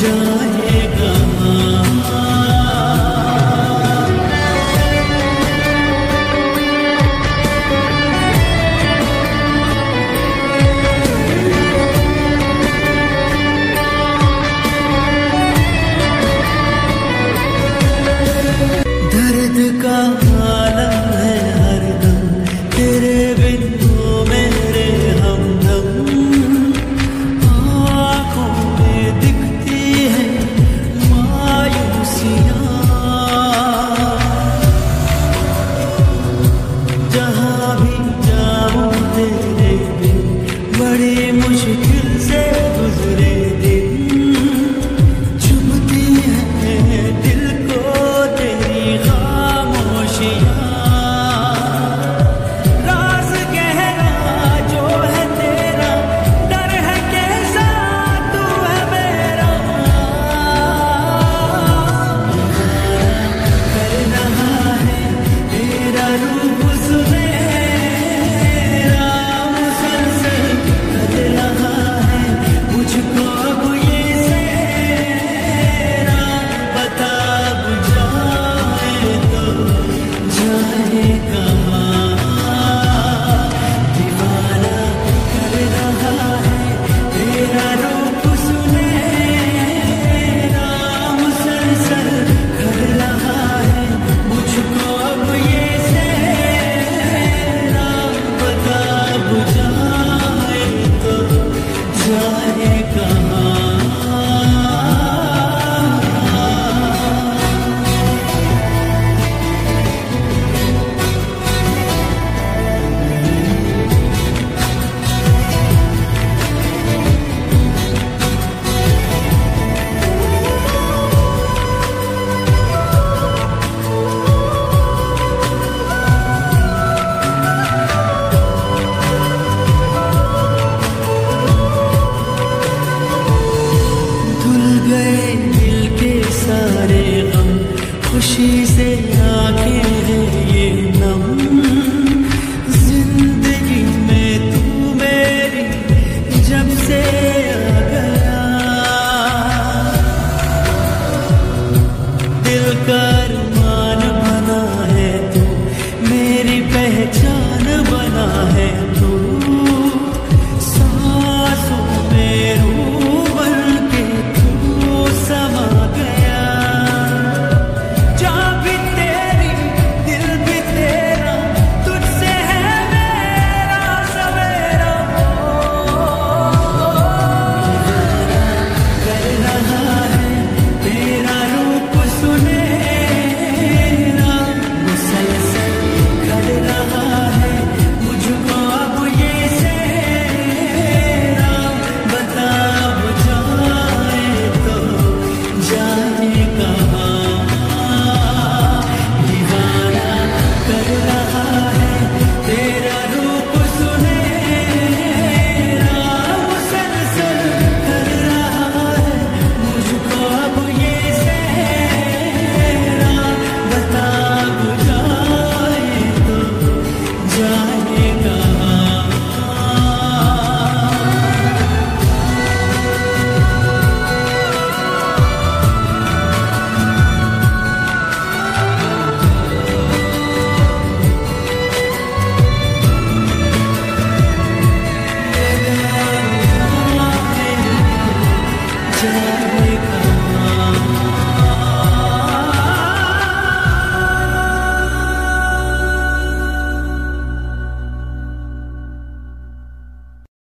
जाएगा। का Beauty. she